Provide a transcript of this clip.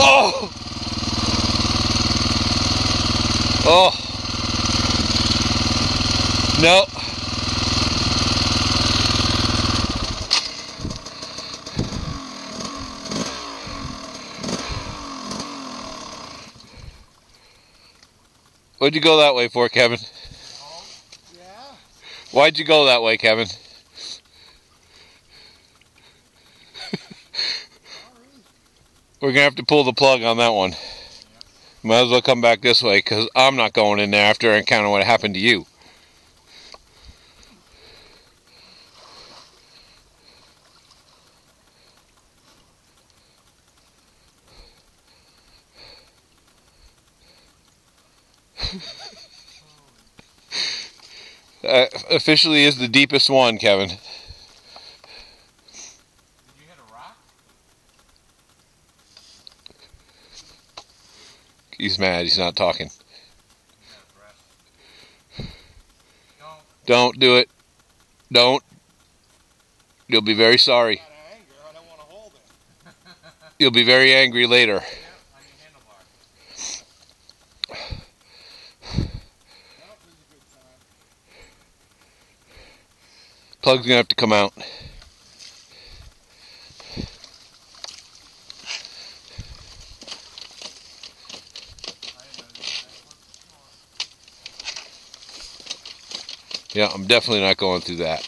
Oh! Oh! No. What'd you go that way for, Kevin? Oh, yeah. Why'd you go that way, Kevin? We're gonna have to pull the plug on that one. Might as well come back this way because I'm not going in there after I encounter what happened to you. uh, officially is the deepest one, Kevin. He's mad. He's not talking. Don't. Don't it. Don't. You'll be very sorry. You'll be very angry later. Plug's gonna have to come out. I didn't know this was Yeah, I'm definitely not going through that.